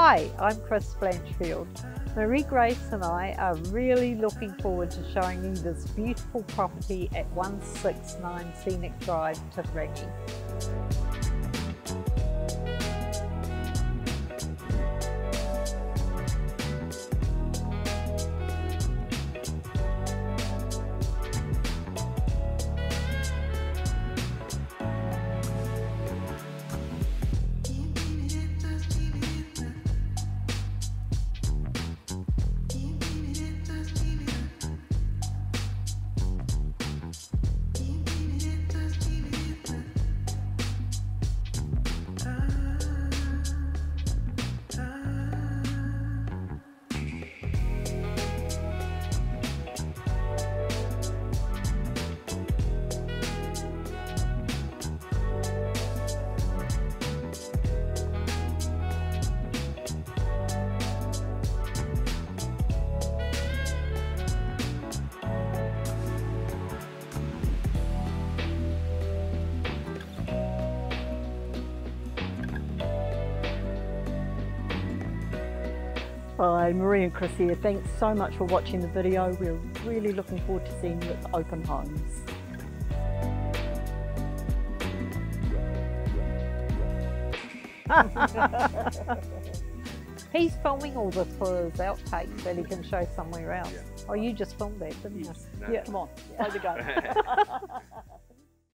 Hi, I'm Chris Blanchfield. Marie Grace and I are really looking forward to showing you this beautiful property at 169 Scenic Drive, Titirangi. Hi, Marie and Chris here. Thanks so much for watching the video. We're really looking forward to seeing you at the open homes. He's filming all this for his outtakes that he can show somewhere else. Oh, you just filmed that, didn't you? Yeah, come on, play the game.